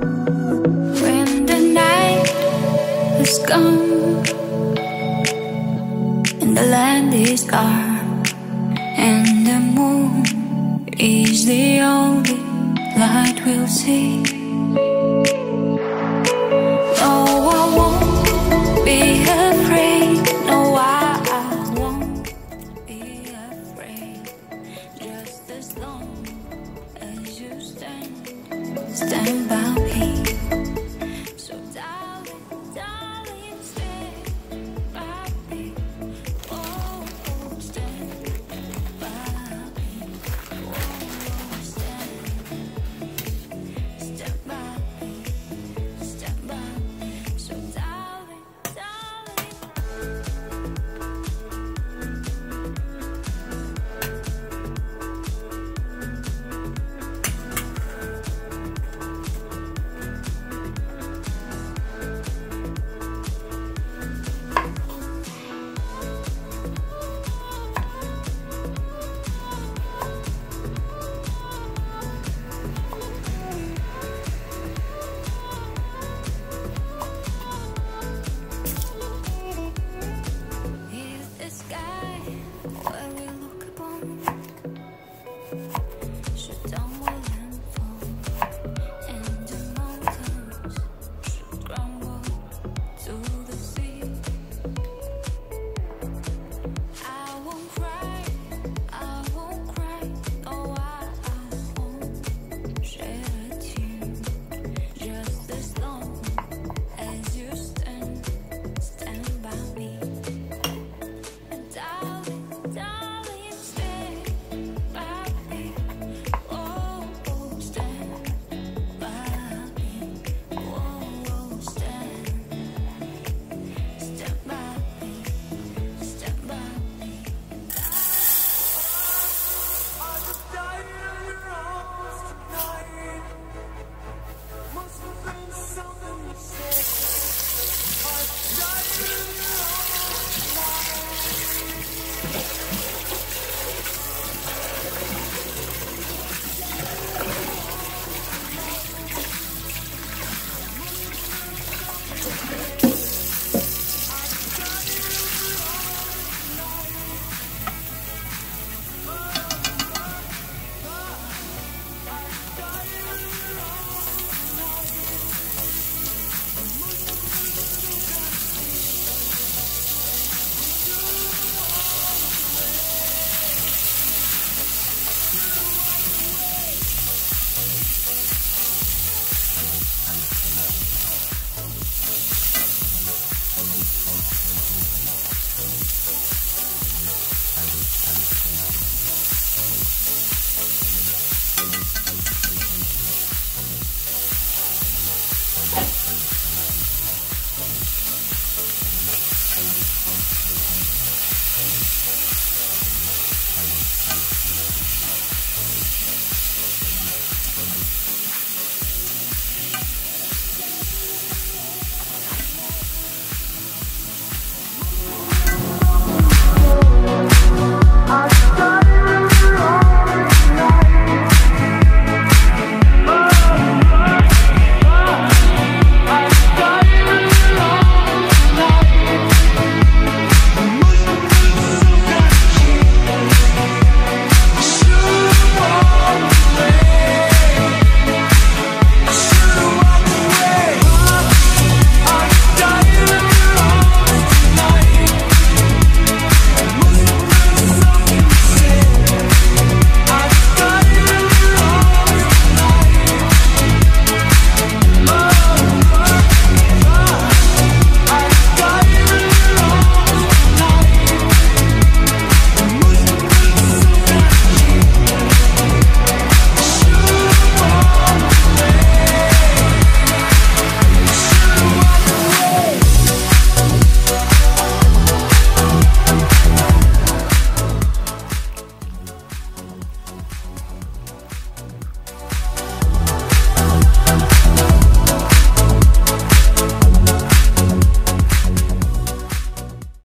When the night is gone and the land is dark and the moon is the only light we'll see. No, I won't be afraid. No, I, I won't be afraid. Just as long as you stand, stand by.